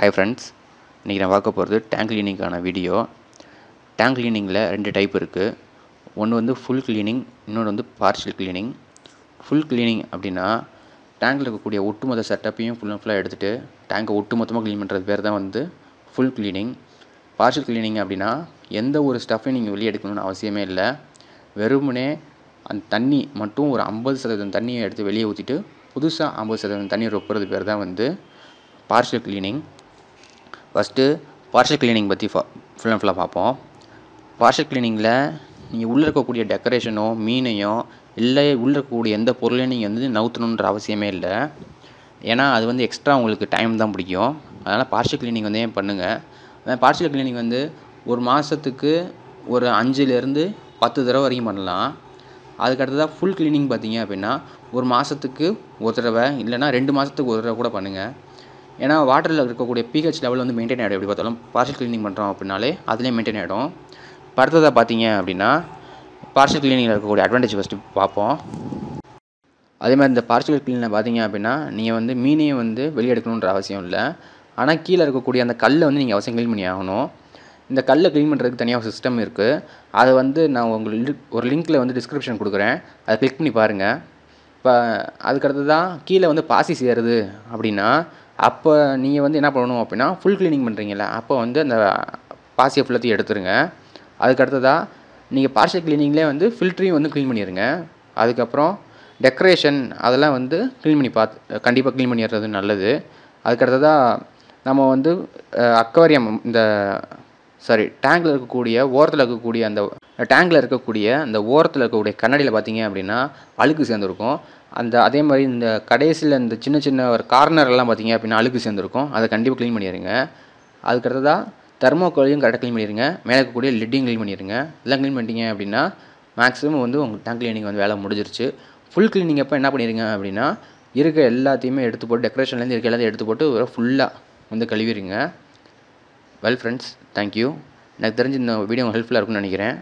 Hi friends இன்றைக்கி நான் பார்க்க போகிறது டேங்க் கிளீனிங்கான வீடியோ டேங்க் கிளீனிங்கில் ரெண்டு டைப் இருக்குது ஒன்று வந்து ஃபுல் கிளீனிங் இன்னொன்று வந்து பார்ஷியல் கிளீனிங் ஃபுல் கிளீனிங் அப்படின்னா டேங்கில் இருக்கக்கூடிய ஒட்டுமொத்த செட்டப்பையும் ஃபுல் அண்ட் ஃபுல்லாக எடுத்துகிட்டு டேங்கை ஒட்டுமொத்தமாக க்ளீன் பண்ணுறது பேர் தான் வந்து ஃபுல் கிளீனிங் பார்ஷியல் கிளீனிங் அப்படின்னா எந்த ஒரு ஸ்டஃப்பையும் நீங்கள் வெளியே எடுக்கணும்னு அவசியமே இல்லை. வெறுமனே அந்த தண்ணி மட்டும் ஒரு ஐம்பது சதவீதம் தண்ணியை எடுத்து வெளியே ஊற்றிட்டு புதுசாக ஐம்பது சதவீதம் தண்ணி ரொப்புறது பேர் தான் வந்து partial cleaning first partial cleaning பற்றி ஃபுல் அண்ட் ஃபுல்லாக பார்ப்போம். பார்ஷியல் கிளீனிங்கில் நீங்கள் உள்ளே இருக்கக்கூடிய டெக்கரேஷனோ மீனையோ இல்லை உள்ளே இருக்கக்கூடிய எந்த பொருளையும் நீங்கள் வந்து நவுத்தணுன்ற அவசியமே இல்லை. ஏன்னா அது வந்து எக்ஸ்ட்ரா உங்களுக்கு டைம் தான் பிடிக்கும். அதனால் பார்ஷியல் கிளீனிங் வந்து ஏன் பண்ணுங்கள் பார்ஷியல் கிளீனிங் வந்து ஒரு மாதத்துக்கு ஒரு அஞ்சுலேருந்து பத்து தடவை வரைக்கும் பண்ணலாம். அதுக்கு அடுத்ததாக ஃபுல் கிளீனிங் பார்த்தீங்க அப்படின்னா ஒரு மாதத்துக்கு ஒரு தடவை இல்லைனா ரெண்டு மாதத்துக்கு ஒரு தடவை கூட பண்ணுங்கள் ஏன்னா வாட்டரில் இருக்கக்கூடிய பிஹெச் லெவல் வந்து மெயின்டைன் ஆகிடும் எப்படி பார்த்தாலும் பார்சல் க்ளீனிங் பண்ணுறோம் அப்படின்னாலே அதுலேயே மெயின்டைன் ஆகிடும் அடுத்ததாக பார்த்தீங்க அப்படின்னா பார்சல் க்ளீனிங்கில் இருக்கக்கூடிய அட்வான்டேஜ் ஃபஸ்ட்டு பார்ப்போம். அதே மாதிரி இந்த பார்சல் க்ளீனில் பார்த்தீங்க அப்படின்னா நீங்கள் வந்து மீனையும் வந்து வெளியே எடுக்கணுன்ற அவசியம் இல்லை. ஆனால் கீழே இருக்கக்கூடிய அந்த கல்லை வந்து நீங்கள் அவசியம் க்ளீன் பண்ணி ஆகணும். இந்த கல்லை க்ளீன் பண்ணுறதுக்கு தனியாக ஒரு சிஸ்டம் இருக்குது அதை வந்து நான் உங்களுக்கு ஒரு லிங்க்கில் வந்து டிஸ்கிரிப்ஷன் கொடுக்குறேன். அதை கிளிக் பண்ணி பாருங்கள் இப்போ அதுக்கடுத்து தான் கீழே வந்து பாசி சேருது அப்படின்னா அப்போ நீங்கள் வந்து என்ன பண்ணணும் அப்படின்னா ஃபுல் க்ளீனிங் பண்ணுறீங்கள அப்போ வந்து அந்த பாசியை ஃபுல்லத்தையும் எடுத்துருங்க. அதுக்கடுத்ததாக நீங்கள் பார்ஷியல் க்ளீனிங்லேயே வந்து ஃபில்ட்ரையும் வந்து க்ளீன் பண்ணிடுங்க அதுக்கப்புறம் டெக்கரேஷன் அதெல்லாம் வந்து க்ளீன் பண்ணி பார்த்து கண்டிப்பாக க்ளீன் பண்ணிடுறது நல்லது. அதுக்கடுத்ததாக நம்ம வந்து அக்வாரியம் இந்த சாரி டேங்கில் இருக்கக்கூடிய ஓரத்தில் இருக்கக்கூடிய அந்த டேங்கில் இருக்கக்கூடிய அந்த ஓரத்தில் இருக்கக்கூடிய கண்ணாடியில் பார்த்தீங்க அப்படின்னா அழுக்கு சேர்ந்துருக்கும். அந்த அதே மாதிரி இந்த கடைசியில் இந்த சின்ன சின்ன ஒரு கார்னர்லாம் பார்த்தீங்க அப்படின்னா அழுக்கு சேர்ந்துருக்கும். அதை கண்டிப்பாக க்ளீன் பண்ணிடுங்க. அதுக்கடுத்ததாக தெர்மோக்கோலையும் கரெக்டாக க்ளீன் பண்ணிடுங்க. மேலே இருக்கக்கூடிய லிட்டையும் க்ளீன் பண்ணிடுங்க. இதெல்லாம் க்ளீன் பண்ணிட்டீங்க அப்படின்னா மேக்ஸிமம் வந்து உங்கள் டேங்க் க்ளீனிங் வந்து வேலை முடிஞ்சிருச்சு. ஃபுல் க்ளீனிங் அப்போ என்ன பண்ணிடுங்க அப்படின்னா இருக்க எல்லாத்தையுமே எடுத்து போட்டு டெக்கரேஷன்லேருந்து இருக்க எல்லாத்தையும் எடுத்து போட்டு ஃபுல்லாக வந்து கழுவிடுங்க. வெல் ஃப்ரெண்ட்ஸ் தேங்க்யூ எனக்கு தெரிஞ்சு இந்த வீடியோ ஹெல்ப்ஃபுல்லாக இருக்கும்னு நினைக்கிறேன்.